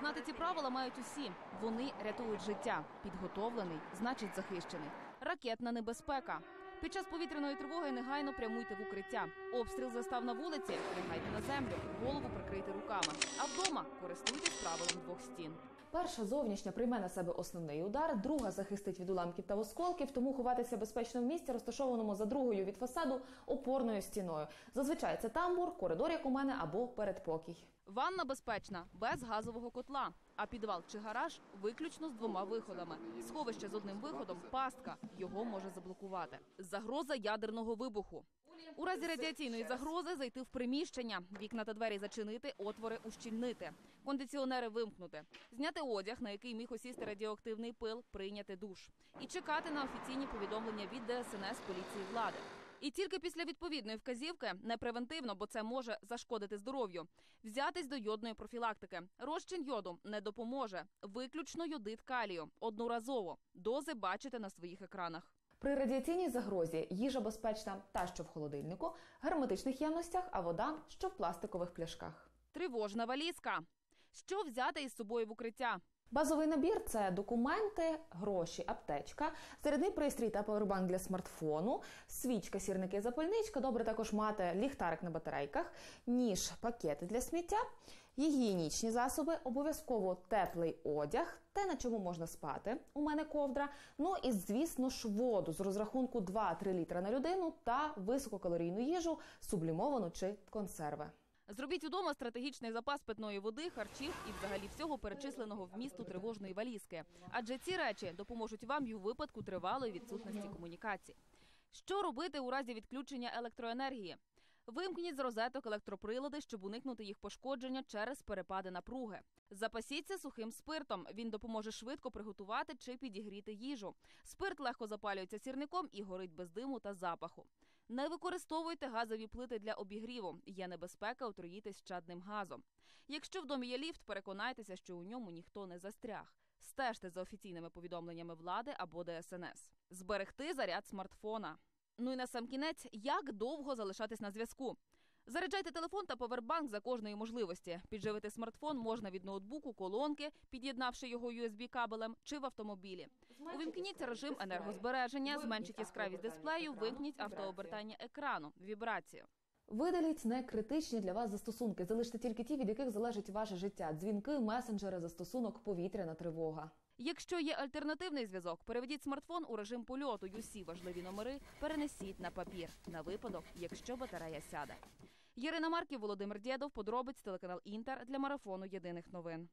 Знати ці правила мають усі. Вони рятують життя. Підготовлений значить захищений. Ракетна небезпека. Під час повітряної тривоги негайно прямуйте в укриття. Обстріл застав на вулиці, лягайте на землю, голову прикрийте руками. А вдома користуйтесь правилом двох стін. Перша зовнішня прийме на себе основний удар, друга захистить від уламків та осколків, тому ховатися безпечно в місці, розташованому за другою від фасаду опорною стіною. Зазвичай це тамбур, коридор, як у мене, або передпокій. Ванна безпечна, без газового котла. А підвал чи гараж виключно з двома виходами. Сховище з одним виходом пастка. Його може заблокувати. Загроза ядерного вибуху. У разі радіаційної загрози зайти в приміщення, вікна та двері зачинити, отвори ущільнити, кондиціонери вимкнути, зняти одяг, на який міг осісти радіоактивний пил, прийняти душ і чекати на офіційні повідомлення від ДСНС поліції влади. І тільки після відповідної вказівки, не превентивно, бо це може зашкодити здоров'ю, взятись до йодної профілактики. Розчин йоду не допоможе. Виключно йодит калію одноразово. Дози бачите на своїх екранах. При радіаційній загрозі їжа безпечна та що в холодильнику, герметичних ємностях, а вода що в пластикових пляшках. Тривожна валізка. Що взяти із собою в укриття? Базовий набір це документи, гроші, аптечка, зарядний пристрій та павербанк для смартфону, свічка, сірники, запальничка. Добре також мати ліхтарик на батарейках, ніж, пакети для сміття, гігієнічні засоби, обов'язково теплий одяг, те, на чому можна спати. У мене ковдра. Ну і звісно ж воду з розрахунку 2-3 літра на людину та висококалорійну їжу, сублімовану чи консерви. Зробіть удома стратегічний запас питної води, харчів і взагалі всього перечисленого вмісту тривожної валізки. Адже ці речі допоможуть вам і у випадку тривалої відсутності комунікації. Що робити у разі відключення електроенергії? Вимкніть з розеток електроприлади, щоб уникнути їх пошкодження через перепади напруги. Запасіться сухим спиртом. Він допоможе швидко приготувати чи підігріти їжу. Спирт легко запалюється сірником і горить без диму та запаху. Не використовуйте газові плити для обігріву. Є небезпека отруїтись чадним газом. Якщо в домі є ліфт, переконайтеся, що у ньому ніхто не застряг. Стежте за офіційними повідомленнями влади або ДСНС. Зберегти заряд смартфона. Ну і на сам кінець, як довго залишатись на зв'язку? Заряджайте телефон та повербанк за кожної можливості. Підживити смартфон можна від ноутбуку, колонки, під'єднавши його USB кабелем чи в автомобілі. Увімкніть режим енергозбереження, зменшіть яскравість дисплею, вимкніть автообертання екрану, вібрацію. Видаліть некритичні для вас застосунки. Залиште тільки ті, від яких залежить ваше життя. Дзвінки, месенджери, застосунок, повітряна тривога. Якщо є альтернативний зв'язок, переведіть смартфон у режим польоту. Усі важливі номери перенесіть на папір на випадок, якщо батарея сяде. Ірина Марків, Володимир Дєдов, подробиць телеканал Інтер для марафону єдиних новин.